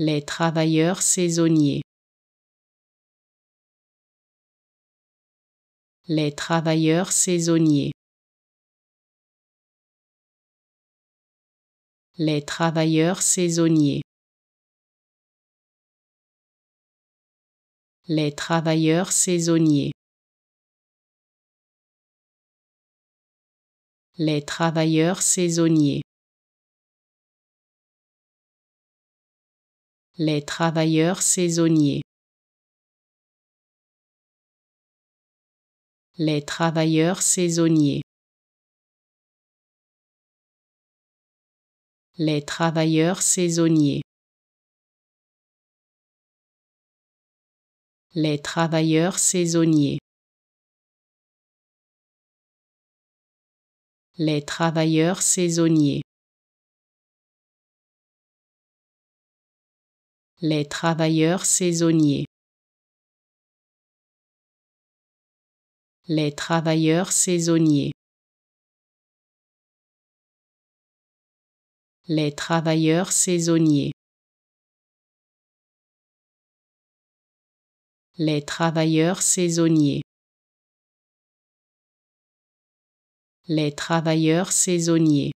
Les travailleurs saisonniers. Les travailleurs saisonniers. Les travailleurs saisonniers. Les travailleurs saisonniers. Les travailleurs saisonniers. Les travailleurs saisonniers. Les travailleurs saisonniers. Les travailleurs saisonniers. Les travailleurs saisonniers. Les travailleurs saisonniers. Les travailleurs saisonniers. Les travailleurs saisonniers. Les travailleurs saisonniers. Les travailleurs saisonniers. Les travailleurs saisonniers.